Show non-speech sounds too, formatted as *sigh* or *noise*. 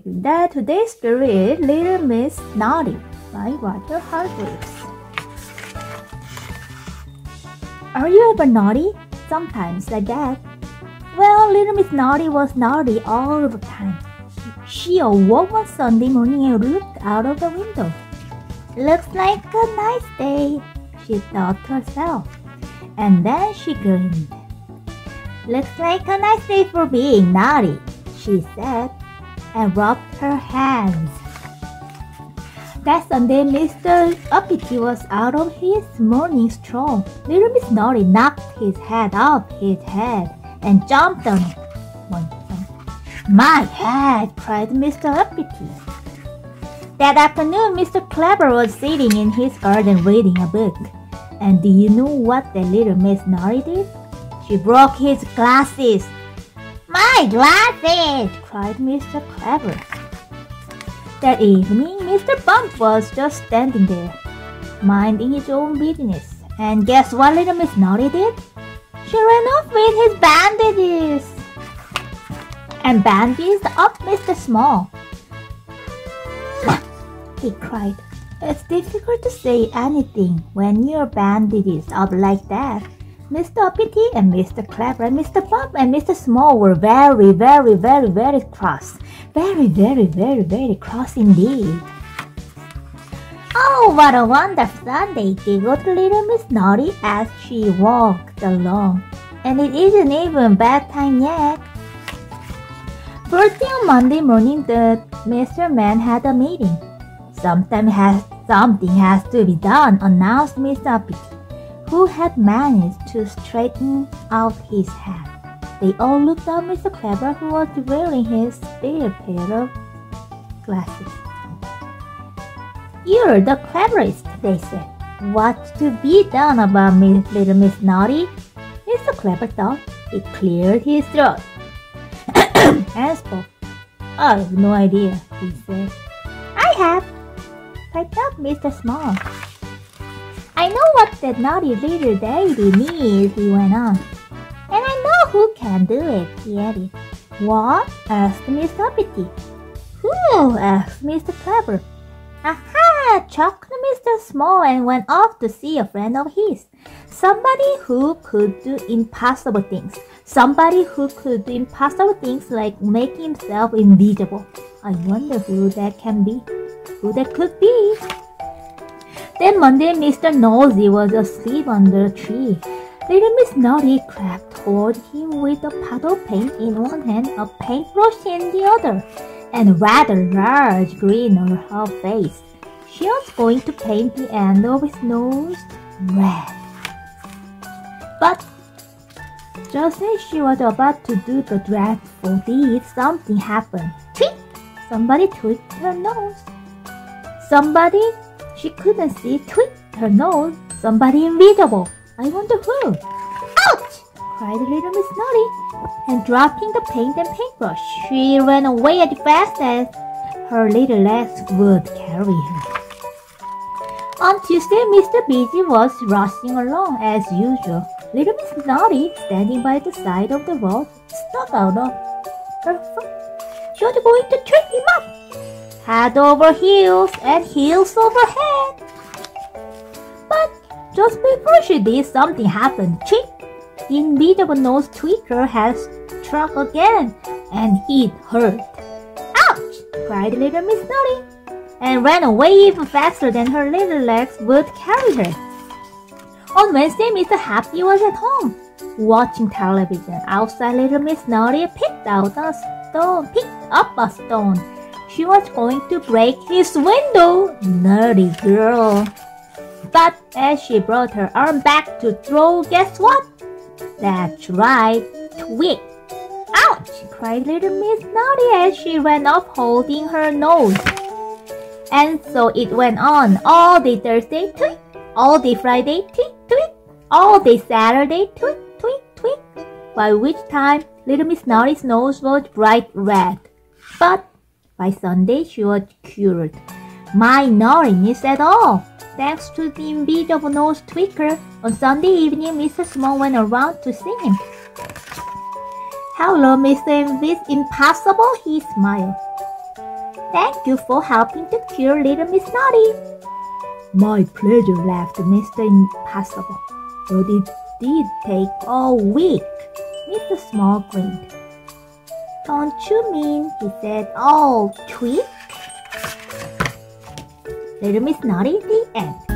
That today's is Little Miss Naughty by Roger Hargreaves. Are you ever naughty? Sometimes like that. Well, Little Miss Naughty was naughty all the time. She awoke one Sunday morning and looked out of the window. Looks like a nice day, she thought to herself. And then she grinned. Looks like a nice day for being naughty, she said, and rubbed her hands. That Sunday, Mr. Uppity was out of his morning stroll. Little Miss Naughty knocked his head off his head and jumped on it. My head, cried Mr. Uppity. That afternoon, Mr. Clever was sitting in his garden reading a book. And do you know what the little Miss Naughty did? She broke his glasses. My glasses! cried Mr. Clever. That evening, Mr. Bump was just standing there, minding his own business. And guess what little Miss Naughty did? She ran off with his bandages and bandaged up Mr. Small. he cried. It's difficult to say anything when your bandages up like that. Mr. Uppity and Mr. Clever and Mr. Bump and Mr. Small were very, very, very, very cross. Very, very, very, very cross indeed. Oh, what a wonderful Sunday, giggled little Miss Naughty as she walked along. And it isn't even bedtime yet. First thing on Monday morning, the Mr. Man had a meeting. Something has, something has to be done, announced Mr. Uppity, who had managed to straighten out his hat. They all looked at Mr. Clever, who was wearing his spare pair of glasses. You're the cleverest, they said. What's to be done about Miss, little Miss Naughty? Mr. Clever thought. He cleared his throat *coughs* and spoke. I have no idea, he said. I have, piped up Mr. Small. I know what that naughty little lady needs, he went on. And I know who can do it, he added. What? asked Miss Uppity. Who? asked Mr. Clever. Aha! chuckled Mr. Small and went off to see a friend of his. Somebody who could do impossible things. Somebody who could do impossible things like make himself invisible. I wonder who that can be. Who that could be. Then Monday, Mr. Nosy was asleep under a tree. Little Miss Naughty crept toward him with a of paint in one hand, a paintbrush in the other, and a rather large grin on her face. She was going to paint the end of his nose red. But just as she was about to do the dreadful deed, something happened. Tweak! Somebody tweaked her nose. Somebody she couldn't see tweaked her nose. Somebody invisible. I wonder who. Ouch! cried little Miss Naughty, and dropping the paint and paintbrush, she ran away as fast as her little legs would carry her. On Tuesday, Mr. Busy was rushing along as usual. Little Miss Naughty, standing by the side of the road, stuck out of her foot. She was going to trip him up. Head over heels and heels over head. But just before she did, something happened. Chick! The invisible nose tweaker had struck again, and it hurt. Ouch! cried little Miss Naughty, and ran away even faster than her little legs would carry her. On Wednesday, Mr. Happy was at home, watching television. Outside, little Miss Naughty picked out a stone, picked up a stone. She was going to break his window. Nerdy girl. But as she brought her arm back to throw, guess what? That's right, twig. Ouch! cried little Miss Naughty as she ran off holding her nose. And so it went on all day Thursday, tweet, all day Friday, tweet, tweet, all day Saturday, tweet, tweet, tweet. By which time little Miss Naughty's nose was bright red. But by Sunday she was cured. My naughtiness at all. Thanks to the invisible nose tweaker, on Sunday evening Mr. Small went around to see him. Hello, Mr. Invis Impossible, he smiled. Thank you for helping to cure little Miss Naughty. My pleasure, laughed Mr. Impossible. But it did take a week. Mr. Small grinned. Don't you mean, he said, all tweet? Little Miss Naughty, the end.